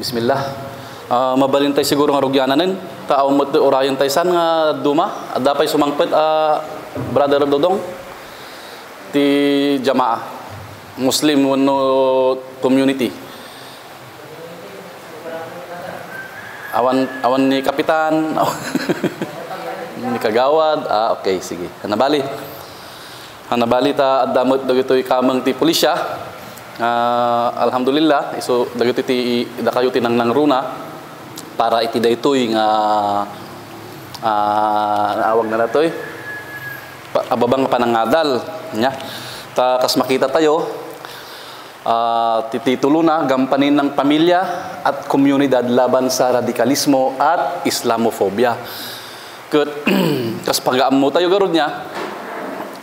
Bismillah. Uh, mabalin tayo siguro nga rugyanan Tao mo orayan tayo san nga duma. At dapay sumangpet uh, brother Dodong. Ti jamaah. Muslim no community. Awan awan ni kapitan. ni kagawad. Ah, okay, sige. Hanabali. Hanabali ta adamot dagitoy kamang ti pulisya. Uh, alhamdulillah, iso dagito ti da kayo tinang runa para iti daytoy nga uh, naawag na natoy ababang panangadal nya. Ta kas makita tayo uh, tititulo na gampanin ng pamilya at komunidad laban sa radikalismo at islamofobia. Ket kas pagaam mo tayo garod nya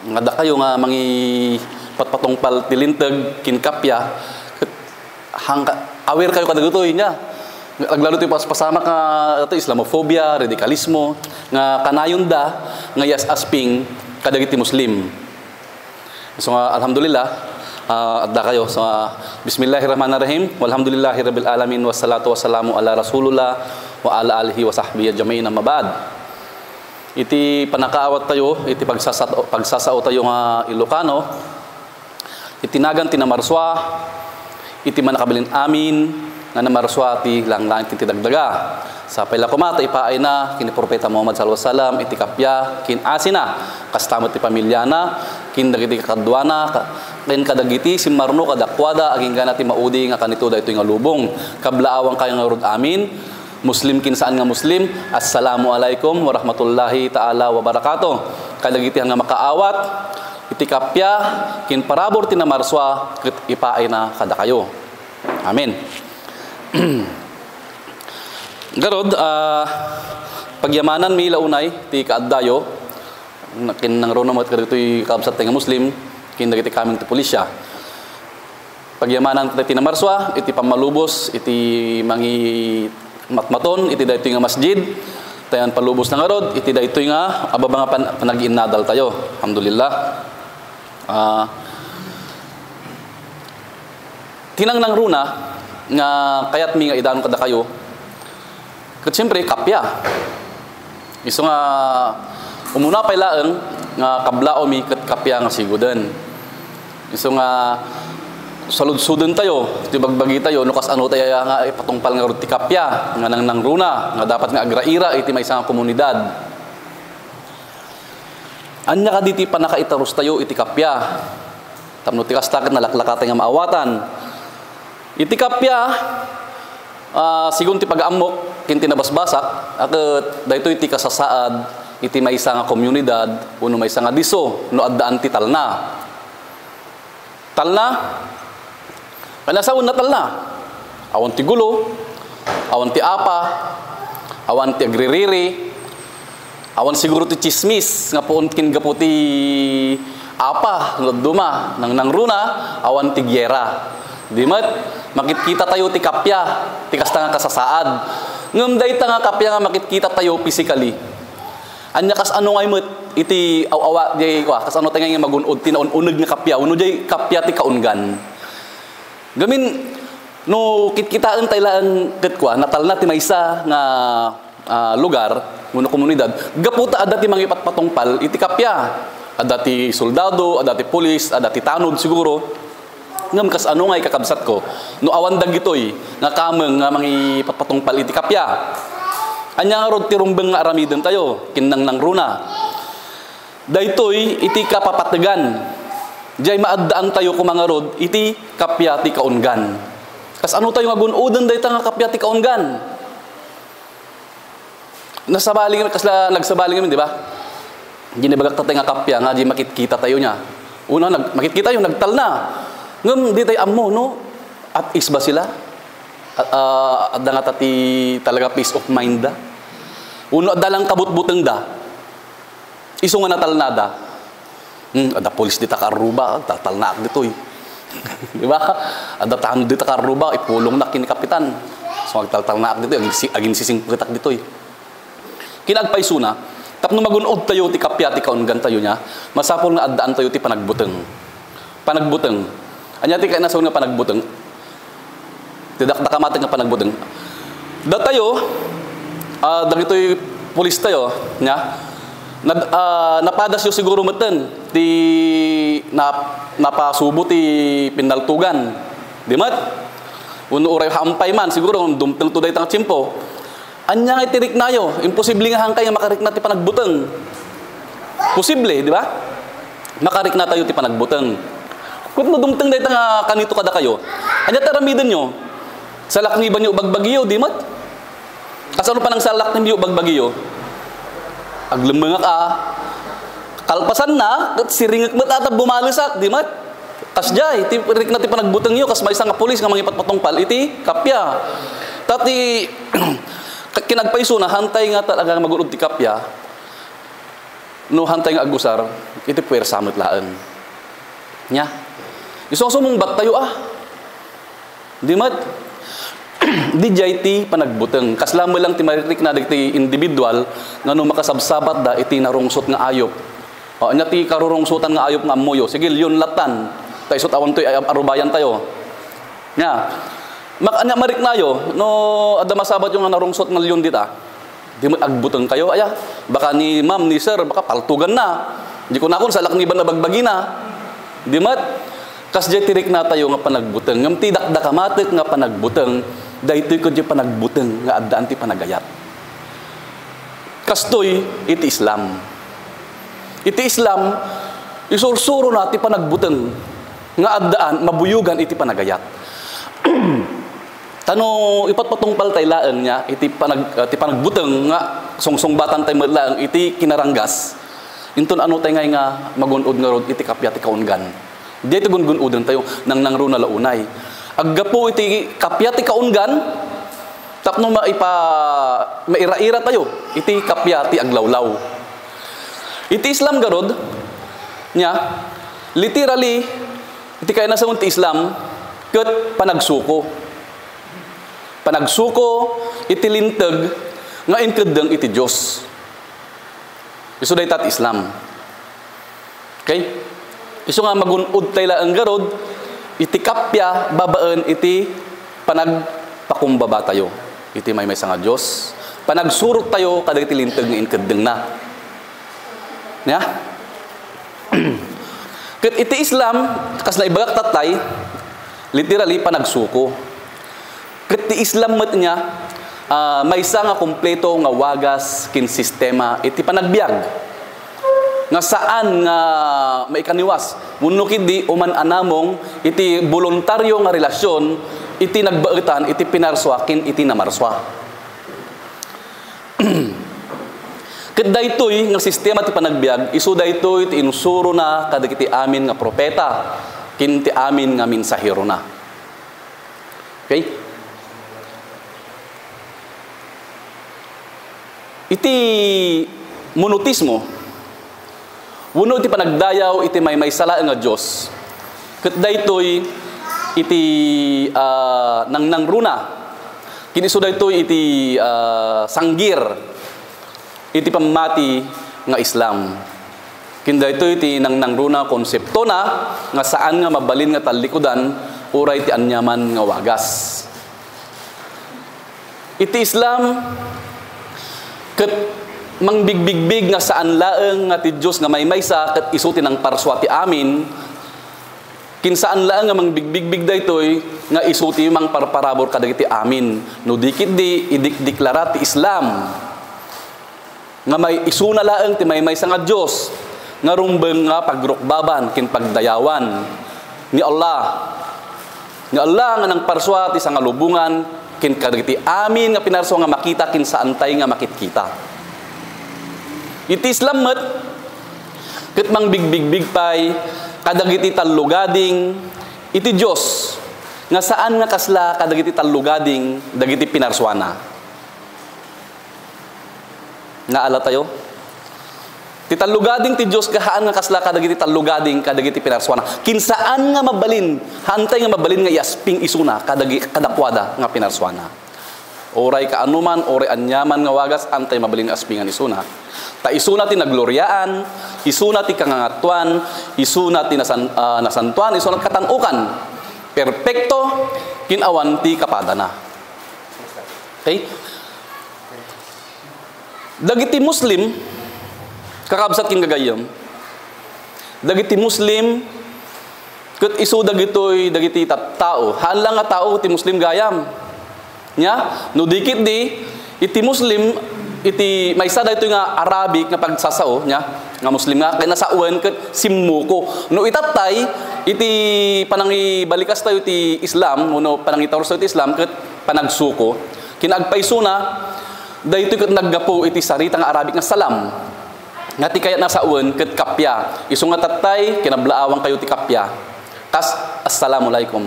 nga da kayo nga mangi patpatong pal tilintag kinkapya hangka aware kayo kadagutoy nya Naglalo tayo pasama ka ito, Islamophobia, radikalismo, nga kanayon da, nga yas asping kadagiti Muslim. So nga, alhamdulillah, uh, adda kayo. So, uh, Bismillahirrahmanirrahim. Walhamdulillahi rabbil alamin. Wassalatu wassalamu ala rasulullah wa ala alihi wa sahbihi ajmain mabad. Iti panakaawat tayo, iti pagsasao, pagsasao tayo nga Ilocano, itinagan tinamarswa, iti manakabilin amin, nga namarswati lang lang kitidagdaga. Sa pala kumata ipaay na kini propeta Muhammad sallallahu alaihi wasallam itikapya kin asina kastamot ti pamilya na kin dagiti kadwana kin kadagiti simarno kadakwada aging ganati maudi nga kanito da ito nga lubong kablaawang kayo nga amin Muslim kin saan nga Muslim Assalamu alaikum warahmatullahi taala wabarakatuh kadagiti nga makaawat itikapya kin parabor tinamarswa ket ipaay kada kayo Amen Garod, uh, pagyamanan mi launay ti kaaddayo kin nang rono mo kaditoy kabsat nga muslim kin dagiti kaming ti pulisya. Pagyamanan ti tinamarswa iti pamalubos iti mangi matmaton iti daytoy nga masjid tayan palubos na garod iti daytoy nga ababa nga pan, tayo. Alhamdulillah. Uh, tinang nang runa nga kayat mi nga idanon kada kayo. Ket siyempre kapya. Iso nga umuna pa ilaeng nga kablao mi ket kapya nga sigudan. Iso nga saludsuden tayo ti bagbagi tayo no kas ano tayo nga ipatungpal nga ti kapya nga nang nangruna nga dapat nga agraira iti may isang komunidad anya ka diti panakaitaros tayo iti kapya tapno ti kastaket nalaklakatay nga maawatan Iti kapya, uh, sigun ti pag-amok, kinti nabasbasak, at dahito iti kasasaad, iti may nga komunidad, uno may nga diso, no addaan ti talna. Talna, panasawan na talna. Awan ti gulo, awan ti apa, awan ti agririri, awan siguro ti chismis, nga poon kingapo ti apa, duma, nang nangruna, awan ti gyera. Di mat, makikita tayo ti kapya, ti kasta nga kasasaad. Ngam day ta nga kapya nga makikita tayo physically. Anya kas ano ngay met iti awawa di kwa kas ano tangay nga magunod ti naununeg nga kapya, uno jay kapya ti kaungan. Gamin no kitkitaan tayo lang ket kwa natal na ti maysa nga uh, lugar, nguno komunidad, gaputa ada ti mangipatpatongpal iti kapya. Ada ti soldado, ada ti pulis, ada ti tanod siguro. Ngam kas ano nga kakabsat ko? No awan dagitoy nga kameng nga mangi patpatungpal iti kapya anya nga rod tirumbeng nga aramiden tayo kinang nang runa. Daytoy iti kapapatagan jay maaddaan tayo kumangarod iti kapya ti kaungan. Kas ano tayo nga gunudan dayta nga kapya ti kaungan nasabaling kasla nagsabaling di ba? Ginibagak tatay nga kapya nga di makitkita tayo niya. Una nag makikita yung nagtal na. Ngem di tay ammo no? At is ba sila? At uh, adda nga tati talaga peace of mind da. Uno adda lang kabutbuteng da. Iso nga natalnada hmm ada polis di takaruba tatalnak ditoy. Di ba? Ada tahan di takaruba ipulong na kini kapitan. So agtaltalnak dito agin, sising putak ditoy. kinagpay suna tapno magunod tayo ti kapya ti kaungan tayo nya masapol nga addaan tayo ti panagbuteng panagbuteng Anya ti kay nasaw nga panagbuteng. Tidakda ka matag nga panagbuteng. Da tayo, uh, dagitoy pulis tayo, nya, na, uh, napadas yo siguro meten ti na napasubo ti pinaltugan. Di mat? Uno uray hampay man siguro dumteng tuday tang chimpo. Anya nga itirik nayo, imposible nga hangkay nga makarik na ti panagbuteng. Posible, di ba? Makarik na tayo ti panagbuteng. Kung mo dumteng day nga kanito kada kayo, anya taramiden nyo, salak ni ba nyo bagbagiyo, di mat? Kasano pa ng salak ni nyo bagbagiyo? Aglemengak ka, kalpasan na, at siringak mo at bumalisak, di mat? Kasjay, ti rik na ti panagbuteng yo, kas may isang pulis nga mangipat patungpal, iti kapya. Tati, kinagpaiso na hantay nga talaga magulod ti kapya. No hantay nga agusar iti puwer samot laan. Nya? Iso mong bat tayo ah. Di mat? Di jay ti panagbuteng kasla mo lang ti maririk na ti individual nga no makasabsabat da iti narungsot nga ayop. O nya ti karurungsutan nga ayop nga amoyo sige yun latan. Tay sut awan to arubayan tayo. Nya Makanya marik nayo, no ada masabat yung narungsot ng leon dita. Di mo agbutang kayo, aya. Baka ni ma'am, ni sir, baka paltugan na. Di ko na salak ni ba nabagbagi na. Di mat, kas jay tirik na tayo nga panagbutang. Ngam tidak da kamatik nga panagbutang, dahito ko jay panagbutang nga adaan ti panagayat. Kastoy, iti Islam. Iti Islam, isursuro na ti panagbutang nga adaan, mabuyugan iti panagayat. Tano ipat patong paltay laan niya iti panag uh, ti panagbuteng nga songsong batan tay laang iti kinaranggas. Inton ano tay ngay nga magunod nga rod iti kapya ti kaungan. Di iti gungunodan tayo nang nangro na launay. Aggapo iti kapya ti kaungan tapno maipa maira-ira tayo iti kapya ti aglawlaw. Iti Islam garod nya literally iti kay nasa ti Islam ket panagsuko panagsuko iti lintag nga inkadeng iti Dios. Isu tat Islam. Okay? Isu nga magunod tayla ang garod iti kapya babaan iti panagpakumbaba tayo. Iti may may nga Dios. Panagsurot tayo kada iti nga inkadeng na. Ya? Kat iti Islam, kas na ibagak tatay, literally panagsuko. Kat Islam mat niya, uh, may isa nga kompleto nga wagas kin sistema iti panagbiag. Nga saan nga maikaniwas. Munukid di uman anamong iti voluntaryo nga relasyon iti nagbaitan iti pinarswa kin iti namarswa. Ket daytoy nga sistema ti panagbiag isu daytoy ti inusuro na kadagiti amin nga propeta kin ti amin nga mensahero na. Okay? Iti monotismo, Wuno iti panagdayaw iti may may sala nga Dios. Ket daytoy iti uh, nang nangruna. Kiniso daytoy iti uh, sanggir iti pamati nga Islam. Kinda ito iti nang nangruna konsepto na nga saan nga mabalin nga talikudan uray ti anyaman nga wagas. Iti Islam Ket mangbigbigbig nga saan laeng nga ti Dios nga may maysa ket isuti ng parswa ti amin kinsaan laeng nga mangbigbigbig daytoy nga isuti mang parparabor kadagiti amin. No dikit di idikdeklara ti Islam. Nga may isuna laeng ti may maysa nga Dios nga rumbeng nga pagrukbaban kin pagdayawan ni Allah. Ni Allah nga nang parswa ti sangalubungan kin kadagiti amin nga pinarso nga makita kin sa antay nga makitkita. Iti Islam met ket mang bigbigbig pay kadagiti tallugading iti Dios nga saan nga kasla kadagiti tallugading dagiti pinarswana. Nga ala tayo? Ti tallugading ti Dios kahaan nga kasla kadagiti tallugading kadagiti pinarswana. Kinsaan nga mabalin, hantay nga mabalin nga yasping isuna kadagi kadakwada nga pinarswana. Oray ka anuman, oray anyaman nga wagas antay mabalin nga aspingan isuna. Ta isuna ti nagloryaan, isuna ti kangangatuan, isuna ti nasan, uh, nasantuan, isuna katanukan. perpekto kinawan ti kapadana. Okay? Dagiti Muslim, kakabsat king gagayam, dagiti Muslim, kat iso dagitoy dagiti tao, halang nga tao ti Muslim gayam. Nya, no dikit di, iti Muslim, iti may isa nga Arabic nga pagsasao nya? Nga Muslim nga kay nasa ket simmuko no itatay iti panangi balikas tayo ti Islam no panangi tawro ti Islam ket panagsuko. Kinagpaysuna dayto ket naggapo iti sarita nga Arabic nga salam nga ti kayat nasa uwan ket kapya. Isu nga tatay kinablaawang kayo ti kapya. Kas assalamu alaikum.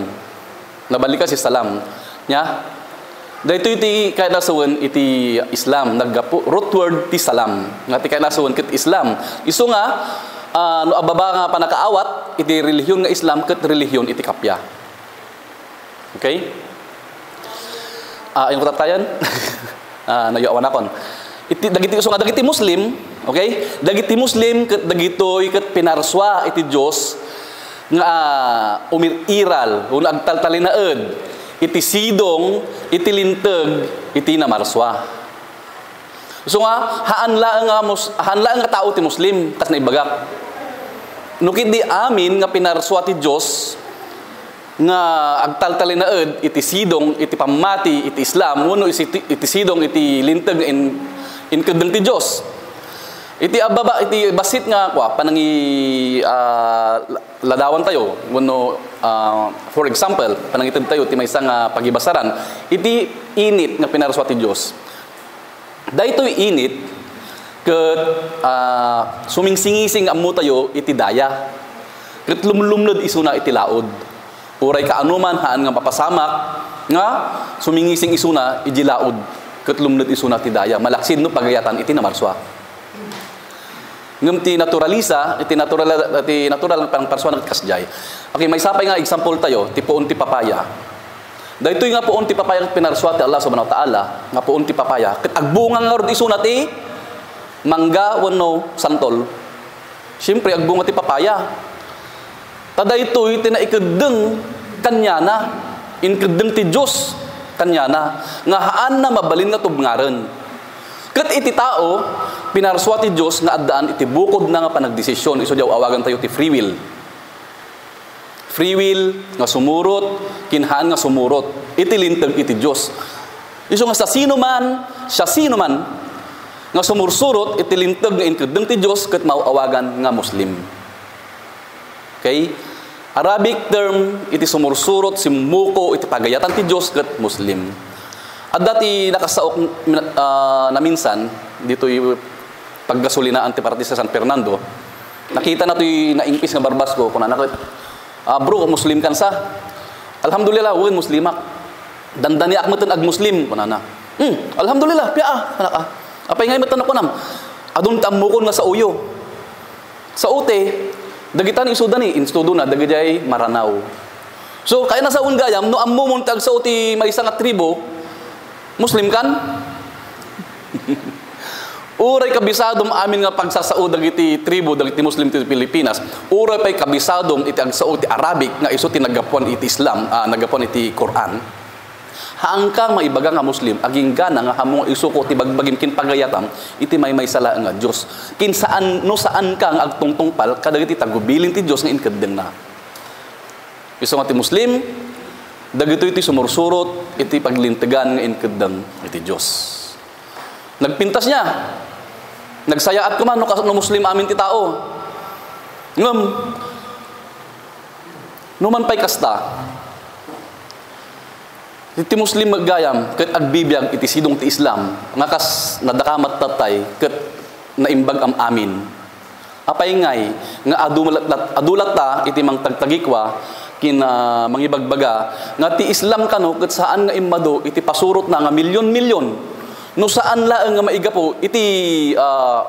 Nabalikas si salam. Nya? Dahito iti kaya nasuwan iti Islam. Naggapo root word ti salam. Nga ti kaya nasuwan ket Islam. Isu nga uh, no ababa nga panakaawat iti relihiyon nga Islam ket relihiyon iti kapya. Okay? Ah uh, yung katatayan ah uh, nayawan akon. Iti dagiti isu nga dagiti Muslim okay dagiti Muslim ket dagitoy ket pinarswa iti Dios nga uh, umiriral un agtaltalinaed iti sidong, iti linteg, iti namarswa. So nga, haan lang nga, haan lang nga tao ti Muslim, tas naibagak. Nukit di amin nga pinarswa ti Diyos, nga agtaltali na ed, iti sidong, iti pamati, iti Islam, wano iti, iti sidong, iti linteg, in, in kadang ti Diyos. Iti ababa iti basit nga kwa panangi uh, ladawan tayo wano uh, for example panangited tayo ti maysa nga pagibasaran iti init nga pinaraswa ti Dios. Daytoy init ket uh, sumingsingising ammo tayo iti daya. Ket lumlumnod isuna iti laod. Uray ka anuman haan nga papasamak nga sumingising isuna iti laod. Ket lumnod isuna ti daya. Malaksid no pagayatan iti namarswa ngem ti naturalisa ti natural ti natural pang persona kasjay okay may sapay nga example tayo ti puon ti papaya daytoy nga puon ti papaya pinarswa ti Allah subhanahu wa taala nga puon ti papaya ket agbunga nga rod isuna ti mangga wenno santol Siyempre, agbunga ti papaya. Tada ito'y tinaikadeng kanyana. Inkadeng ti Diyos kanyana. Nga haan na mabalin nga tubngaren. Kat iti tao, pinarswa ti Diyos nga addaan iti bukod na nga panagdesisyon. Iso diyaw awagan tayo ti free will. Free will nga sumurot, kinhaan nga sumurot. Iti lintag iti Diyos. Iso nga sa sino man, siya sino man, nga sumursurot, iti lintag nga inkadeng ti Diyos, kat mauawagan nga Muslim. Okay? Arabic term, iti sumursurot, simuko, iti pagayatan ti Diyos, kat Muslim. At dati nakasaok uh, na minsan, dito paggasolina antiparty sa San Fernando, nakita na ito yung naingpis nga barbas ko, kung nakit, uh, bro, Muslim kan sa? Alhamdulillah, wen Muslimak. Dandani akmatan ag Muslim, kung na. Hmm, alhamdulillah, piya ah, anak ah. Apay ngay matan ko nam. Adun tamukon nga sa uyo. Sa ute, dagitan isuda ni instudo na dagijay maranaw. So kaya na sa ungayam no ammo sa uti may isang tribo Muslim kan? Uray kabisadom amin nga pagsasao dagiti tribo dagiti Muslim ti Pilipinas. Uray pay kabisadom iti agsao ti Arabic nga iso ti nagapuan iti Islam, uh, nagapuan iti Quran hangkang maibaga nga Muslim, aging gana nga hamong isuko ti bagbagim kin pagayatam, iti may may sala nga Dios. Kin saan no saan kang agtungtong pal kadagiti tagubilin ti Dios nga inkadeng na. Iso nga ti Muslim, dagito iti sumursurot, iti paglintegan nga inkadeng iti Dios. Nagpintas niya. Nagsayaat ko man no, no Muslim amin ti tao. Ngem, numan pay kasta, Iti Muslim maggayam, ket agbibiyag iti sidong ti Islam, nga kas nadakamat tatay, ket naimbag am amin. Apay ngay, nga adulat, adulat ta, iti mang tagtagikwa, kina mangibagbaga, nga ti Islam kano, ket saan nga imado, iti pasurot na nga milyon-milyon. No saan laeng nga maiga po, iti uh,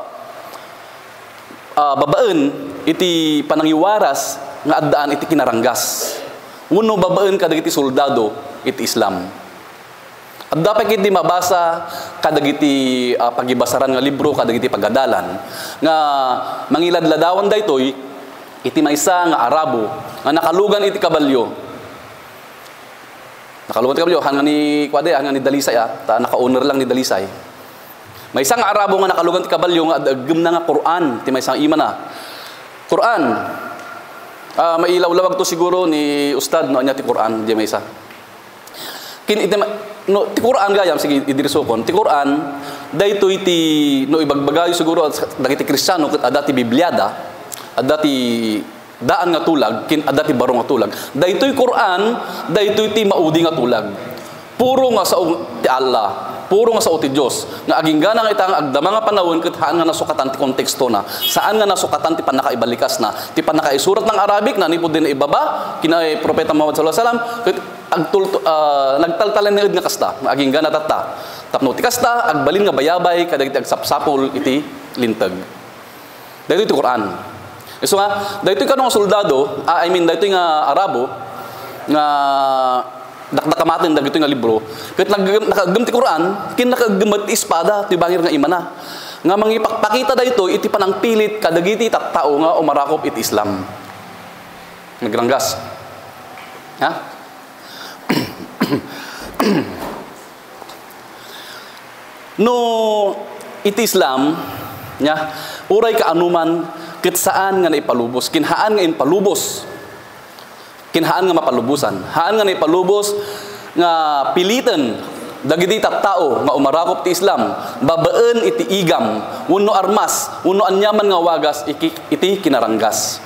uh, babaen, iti panangiwaras, nga addaan iti kinaranggas. Uno babaen kadagiti soldado, iti Islam. At dapat kiti mabasa kadagiti uh, pagibasaran nga libro kadagiti pagadalan nga mangiladladawan daytoy iti maysa nga Arabo nga nakalugan iti kabalyo. Nakaluwat ka ba hanga ni Kwade, hanga ni Dalisay, ah. ta naka-owner lang ni Dalisay. May isang Arabo nga nakalugan ti kabalyo nga agam na nga Quran, ti may isang ima na. Quran. Ah, may ilaw-lawag to siguro ni Ustad no anya ti Quran, di may isa. Kin iti no ti Quran gayam sige idirisokon. Ti Quran daytoy ti no ibagbagayo siguro dagiti Kristiyano ket ada ti Bibliada, ada ti daan nga tulag kin ada ti baro nga tulag. Daytoy Quran, daytoy ti maudi nga tulag. Puro nga sa ti Allah, puro nga sa uti Dios nga aging gana nga itang agdama nga panahon ket haan nga nasukatan ti konteksto na. Saan nga nasukatan ti panakaibalikas na? Ti panakaisurat ng Arabic na nipod din ibaba kina propeta Muhammad sallallahu alaihi wasallam ket agtul uh, nagtaltalan ni nga kasta aging gana tatta tapno ti kasta agbalin nga bayabay kadagiti agsapsapol iti lintag. Daytoy ti Quran So nga, daytoy kanong soldado, uh, I mean daytoy nga Arabo nga dakdakamatin dagito nga libro ket nakagem ti Quran kin nakagamat espada ti bangir nga imana? Nga mangipakpakita dayto iti panang pilit kadagiti tattao nga umarakop iti Islam. Nagranggas ha? No iti Islam nya uray ka anuman ket saan nga naipalubos? Kinhaan nga inpalubos. Kinhaan nga mapalubusan. Haan nga naipalubos nga pilitan dagiti tattao nga umarakop ti Islam. Babaen iti igam. Wenno armas wenno anyaman nga wagas iti, kinaranggas.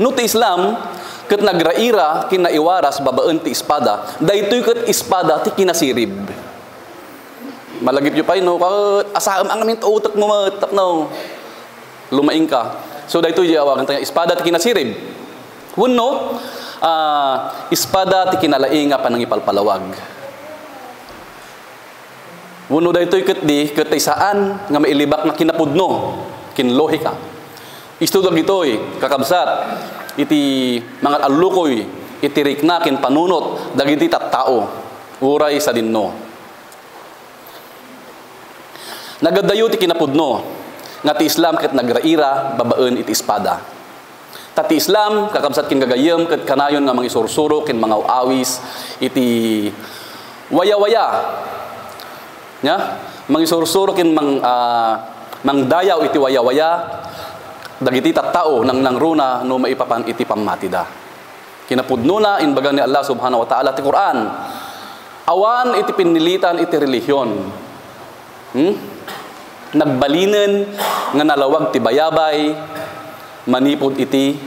No ti Islam ket nagraira kinaiwaras babaen ti espada daytoy ket espada ti kinasirib. Malagip yu pay no? Asaam ang amin utak mo matap no lumaing ka so daytoy di awagan tayo espada ti kinasirib Wenno, uh, espada ti kinalainga panangipalpalawag. Wenno daytoy ket di ket saan nga mailibak nga kinapudno kinlohi ka. Istudo gitoy kakabsat iti mga alukoy iti rikna kin panunot dagiti tattao uray sa dinno. Nagadayo ti kinapudno nga ti Islam ket nagraira babaen iti espada. Tati Islam, kakabsat kin gagayem, kat kanayon nga mga isursuro, kin mga awis, iti waya-waya. Nya? Mga isursuro, kin mang, uh, mang dayaw, iti waya-waya, dagiti tattao nang nang runa no maipapan iti pamatida. Kinapudno na inbaga ni Allah subhanahu wa ta'ala ti Quran. Awan iti pinilitan iti relihiyon. Hmm? Nagbalinen nga nalawag ti bayabay, manipod iti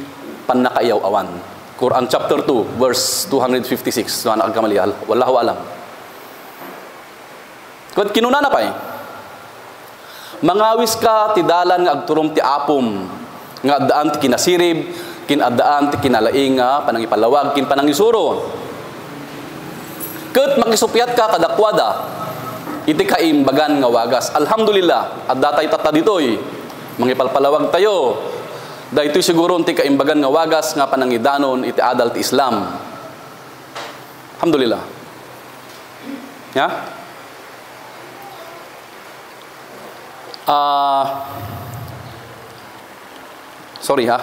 pannakaiyaw awan. Quran chapter 2 verse 256 so anak kamali wallahu alam. Kud kinuna na pay. Mangawis ka ti dalan nga agturom ti apom nga addaan ti kinasirib kin addaan ti kinalaing nga panangipalawag kin panangisuro. Ket makisupyat ka kadakwada iti kaimbagan nga wagas. Alhamdulillah, at datay tata ditoy. Mangipalpalawag tayo, Dahito siguro ti kaimbagan nga wagas nga panangidanon iti adult Islam. Alhamdulillah. Ya? Ah uh, Sorry ha.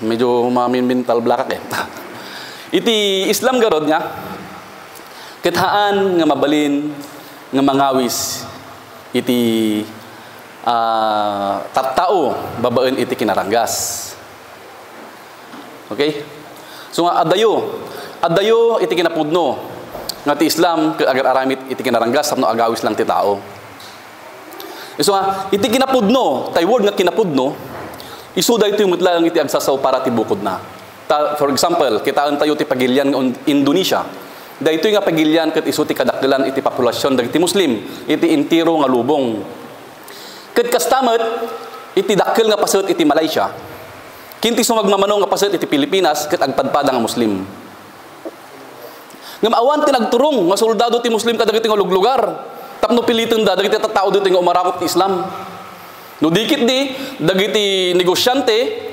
Medyo maminmental blakak eh. iti Islam garod nga kithaan nga mabalin nga mangawis iti uh, tattao babaen iti kinaranggas. Okay? So nga adayo, adayo iti kinapudno nga ti Islam agar aramit iti kinaranggas tapno agawis lang ti tao. So nga iti kinapudno, tay word nga kinapudno, isuda ito yung mutla iti agsasaw para ti bukod na. Ta, for example, kitaan tayo ti pagilyan ng Indonesia. Dahito nga pagilyan kat isu ti kadakdalan iti populasyon dagiti Muslim, iti intiro nga lubong Ket kastamet iti dakkel nga pasut iti Malaysia. Kinti sumagmamano nga pasut iti Pilipinas ket agpadpada nga Muslim. Ngam awan ti nagturong nga soldado ti Muslim kadagiti nga luglugar. Tapno piliton da dagiti tattao dito nga umarakop ti Islam. No dikit di dagiti negosyante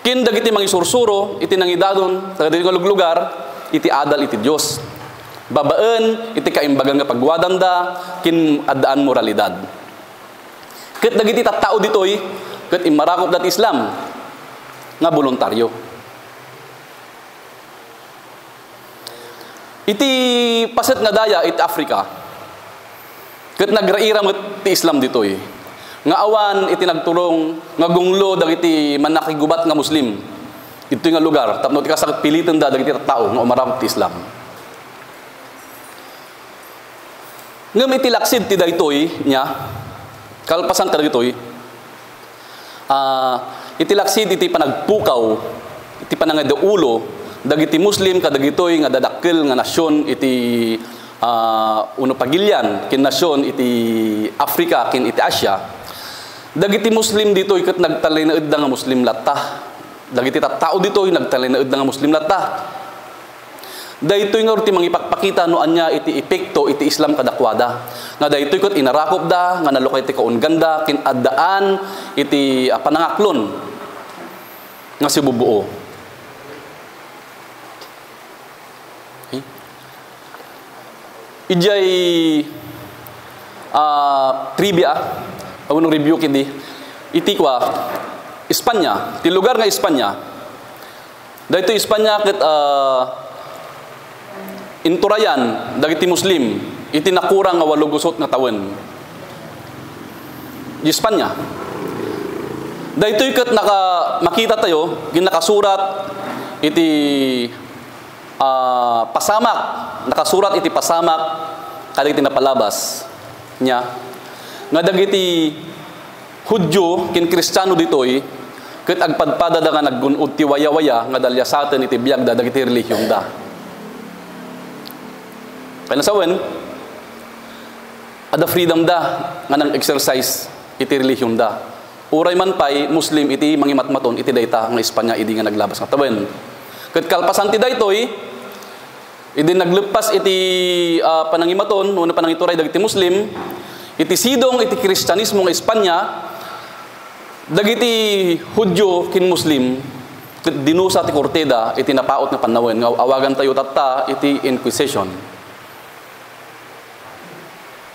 kin dagiti mangisursuro iti nangidadon dagiti nga luglugar iti adal iti Dios. Babaen iti kaimbagan nga pagwadanda kin addaan moralidad. Ket dagiti tattao ditoy ket imarakop dat Islam nga voluntaryo. iti paset nga daya iti Africa ket nagraira met ti Islam ditoy nga awan iti nagturong nga gunglo dagiti manakigubat nga Muslim ito nga lugar tapno ti kasakit pilitan da dagiti tao nga umarap ti Islam ngem iti laksid ti daytoy nya kalpasan ka daytoy. Uh, iti laksid iti panagpukaw iti panangadaulo dagiti Muslim kadagitoy nga dadakkel nga nasyon iti uh, uno pagilyan kin nasyon iti Africa kin iti Asia dagiti Muslim dito ikat nagtalay na nga Muslim latta. Dagiti tao dito nagtalay na nga Muslim latta daytoy nga urti mangipakpakita no anya iti epekto iti Islam kadakwada. Nga daytoy ket inarakop da nga nalukay ti kaon ganda kin addaan iti uh, panangaklon nga si bubuo. Ijay uh, trivia, unong review kindi, iti kwa, Espanya, ti lugar nga Espanya, dahito Espanya ket uh, inturayan, dagiti Muslim, iti nakurang nga walugusot nga tawen. Di Espanya. Dahito ket naka makita tayo, ginakasurat iti uh, pasamak nakasurat iti pasamak kadagiti napalabas nya nga dagiti Hudyo kin Kristiyano ditoy ket agpadpada da nga naggunod ti waya-waya nga dalya sa atin iti biag da dagiti relihiyon da kaya nasawen ada freedom da nga nang exercise iti relihiyon da uray man pay muslim iti mangimatmaton iti dayta nga Espanya idi nga naglabas nga tawen ket kalpasan ti daytoy Idi naglepas iti uh, panangimaton, una panangituray dagiti Muslim, iti sidong iti Kristyanismo nga Espanya, dagiti Hudyo kin Muslim, dinusa ti Corteda iti napaot nga panawin, nga awagan tayo tatta iti Inquisition.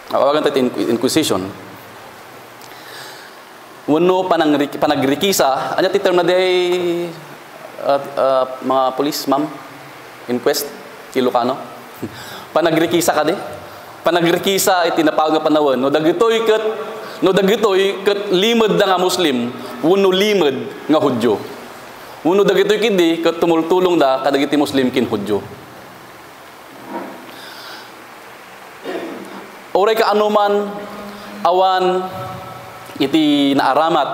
Awagan tayo iti Inquisition. Wano panang panagrikisa, anya ti term na day uh, uh, mga police, ma'am? Inquest? Ilocano. Panagrikisa ka di. Panagrikisa iti napawag nga panawon. No dagitoy ket no dagitoy ket limod da nga Muslim, wenno limod nga Hudyo. Uno dagitoy kidi ket tumultulong da kadagiti Muslim kin Hudyo. Oray ka anuman awan iti naaramat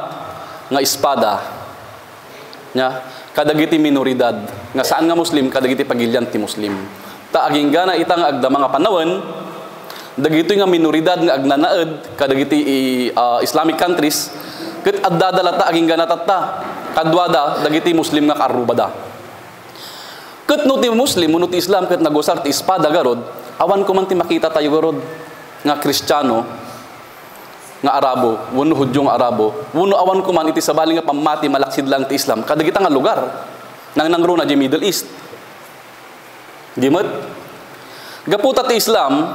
nga espada nya kadagiti minoridad. Nga saan nga muslim? Kadagiti pagilyan ti muslim. Ta aging gana ita nga agda mga panawon dagito nga minoridad nga agnanaed kadagiti uh, Islamic countries ket addadala ta aging gana tatta kadwada dagiti muslim nga karubada ket no ti muslim no ti Islam ket nagusar ti espada garod awan ko man ti makita tayo garod nga Kristiyano nga Arabo, wano hudyong Arabo, wano awan ko man iti sabali nga pamati malaksid lang ti Islam, kadagita nga lugar, nang nangro na di Middle East. Gimot? Gaputa ti Islam,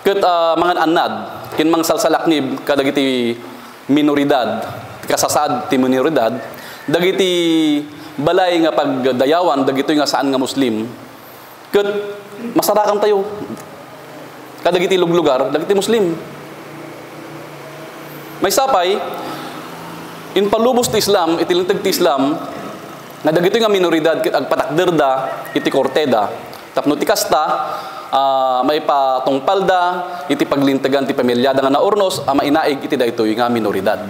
ket uh, mga anad, kin mang salsalaknib, kadagiti minoridad, kasasad ti minoridad, dagiti balay nga pagdayawan, dagito nga saan nga Muslim, ket masarakan tayo, kadagiti luglugar, dagiti Muslim. May sapay, in palubos ti Islam, itilintag ti Islam, nga dagito nga minoridad kit agpatakderda iti korteda. Tapno ti kasta, uh, may patungpalda, iti paglintagan ti pamilyada nga naurnos, ama inaig iti daytoy nga minoridad.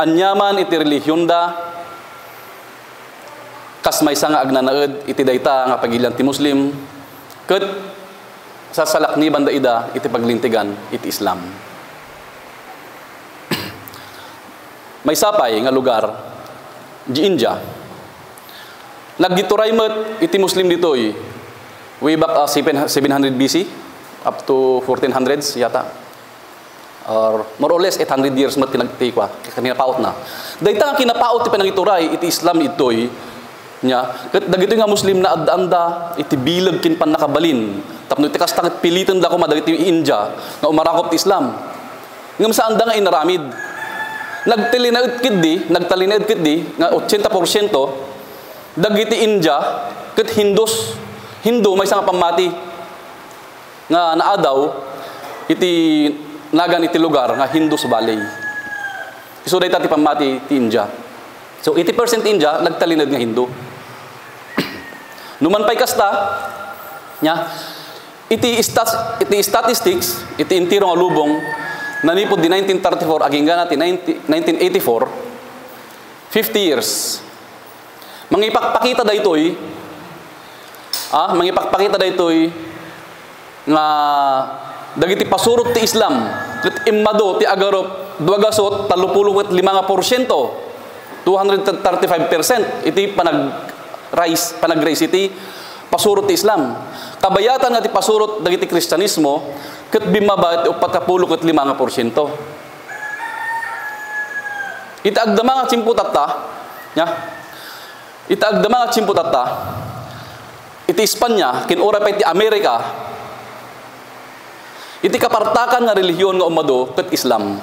Anyaman iti relihiyon da, kas may nga agnanaed iti dayta nga pagilyan ti Muslim, ket sa salakni banda ida iti paglintigan iti Islam. may sapay nga lugar di India. Nagdituray met iti Muslim ditoy way back uh, 700 BC up to 1400s yata. Or more or less 800 years mat tinagtikwa kanina paot na. Dayta nga kinapaot ti panangituray iti Islam itoy nya ket dagito nga muslim na adanda iti bilag kin pan nakabalin tapno iti kastang pilitan da ko madagiti India nga umarakop ti Islam ngem saan da nga inaramid nagtilinaid kidi, nagtalinaid kidi nga 80% dagiti India ket Hindus Hindu may isang pamati nga naadaw iti nagan iti lugar nga Hindu sa Balay. So dayta ti pamati ti India. So 80% India nagtalinad nga Hindu. Numan pay kasta nya iti stats iti statistics iti intiro nga lubong nanipod di 1934 aging gana ti 19, 1984 50 years. Mangipakpakita daytoy ah mangipakpakita daytoy nga dagiti pasurot ti Islam ket immado ti agarop duagasot 35 nga porsyento 235% iti panag rise panag-rise iti pasurot ti Islam. Kabayatan nga ti pasurot dagiti Kristyanismo ket bimaba ti upat ka pulo ket lima nga porsyento. Iti agdama nga tsimputatta nya? Iti agdama nga tsimputatta iti Espanya kinura pa iti Amerika iti kapartakan nga relihiyon nga umado ket Islam.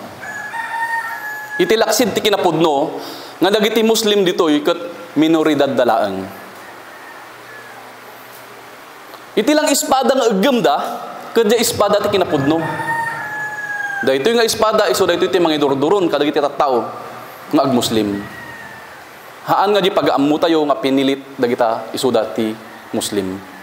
Iti laksid ti kinapudno nga dagiti Muslim ditoy ket minoridad dalaan iti lang espada nga agem da ket espada ti kinapudno. Daytoy nga espada iso daytoy ti mangidurduron kadagiti tattao nga agmuslim. Haan nga di pag-aamu tayo nga pinilit dagita isuda ti Muslim